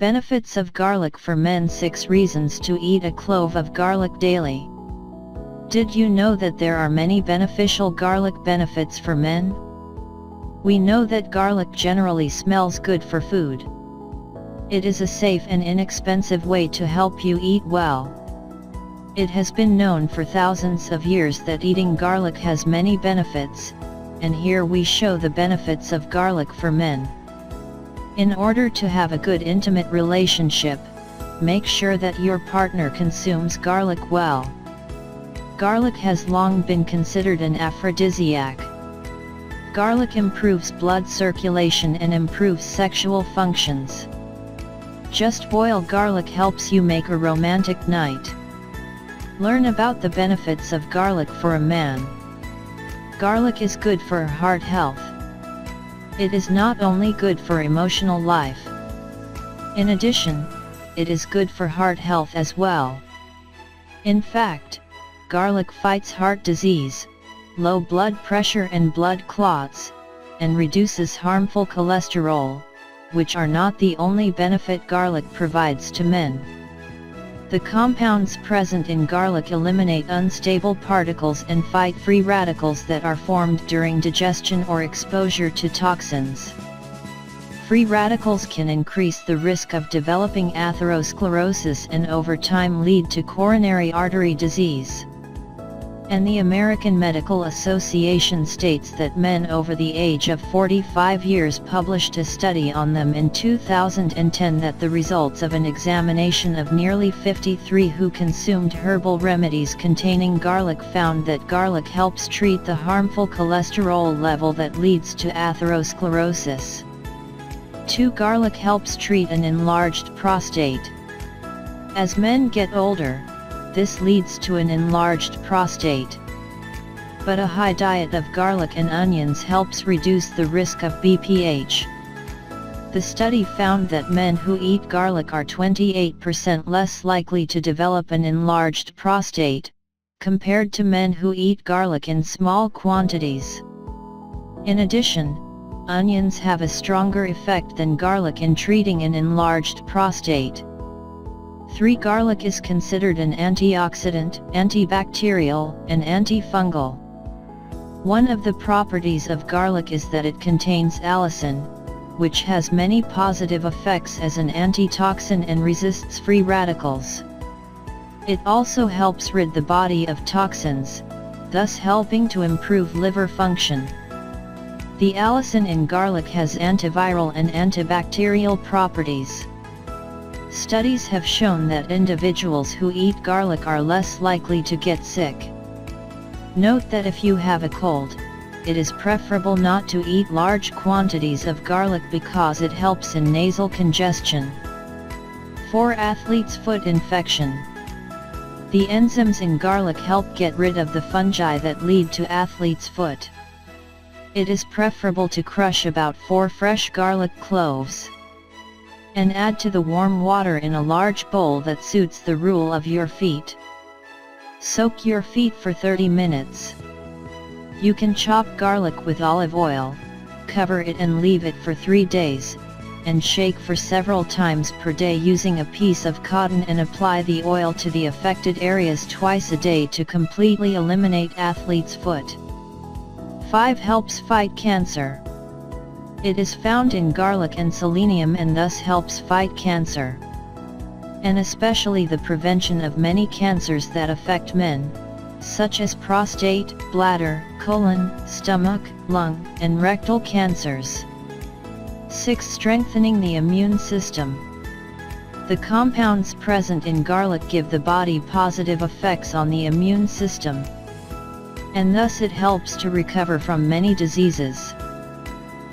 Benefits of garlic for men 6 reasons to eat a clove of garlic daily. Did you know that there are many beneficial garlic benefits for men? We know that garlic generally smells good for food. It is a safe and inexpensive way to help you eat well. It has been known for thousands of years that eating garlic has many benefits, and here we show the benefits of garlic for men. In order to have a good intimate relationship, make sure that your partner consumes garlic well. Garlic has long been considered an aphrodisiac. Garlic improves blood circulation and improves sexual functions. Just boil garlic helps you make a romantic night. Learn about the benefits of garlic for a man. Garlic is good for heart health. It is not only good for emotional life. In addition, it is good for heart health as well. In fact, garlic fights heart disease, low blood pressure and blood clots, and reduces harmful cholesterol, which are not the only benefit garlic provides to men. The compounds present in garlic eliminate unstable particles and fight free radicals that are formed during digestion or exposure to toxins. Free radicals can increase the risk of developing atherosclerosis and over time lead to coronary artery disease and the American Medical Association states that men over the age of 45 years published a study on them in 2010 that the results of an examination of nearly 53 who consumed herbal remedies containing garlic found that garlic helps treat the harmful cholesterol level that leads to atherosclerosis. 2. Garlic helps treat an enlarged prostate. As men get older, this leads to an enlarged prostate. But a high diet of garlic and onions helps reduce the risk of BPH. The study found that men who eat garlic are 28% less likely to develop an enlarged prostate, compared to men who eat garlic in small quantities. In addition, onions have a stronger effect than garlic in treating an enlarged prostate. 3. Garlic is considered an antioxidant, antibacterial, and antifungal. One of the properties of garlic is that it contains allicin, which has many positive effects as an antitoxin and resists free radicals. It also helps rid the body of toxins, thus helping to improve liver function. The allicin in garlic has antiviral and antibacterial properties. Studies have shown that individuals who eat garlic are less likely to get sick. Note that if you have a cold, it is preferable not to eat large quantities of garlic because it helps in nasal congestion. 4. Athlete's foot infection. The enzymes in garlic help get rid of the fungi that lead to athlete's foot. It is preferable to crush about 4 fresh garlic cloves and add to the warm water in a large bowl that suits the rule of your feet. Soak your feet for 30 minutes. You can chop garlic with olive oil, cover it and leave it for 3 days, and shake for several times per day using a piece of cotton and apply the oil to the affected areas twice a day to completely eliminate athlete's foot. 5. Helps fight cancer. It is found in garlic and selenium and thus helps fight cancer. And especially the prevention of many cancers that affect men, such as prostate, bladder, colon, stomach, lung, and rectal cancers. 6. Strengthening the immune system. The compounds present in garlic give the body positive effects on the immune system. And thus it helps to recover from many diseases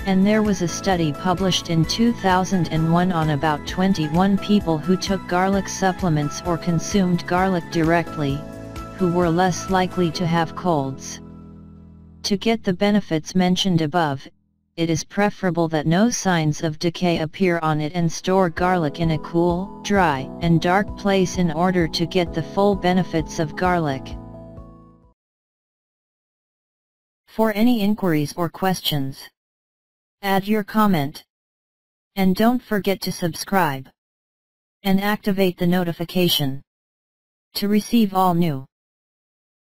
and there was a study published in 2001 on about 21 people who took garlic supplements or consumed garlic directly, who were less likely to have colds. To get the benefits mentioned above, it is preferable that no signs of decay appear on it and store garlic in a cool, dry, and dark place in order to get the full benefits of garlic. For any inquiries or questions, Add your comment. And don't forget to subscribe. and activate the notification to receive all new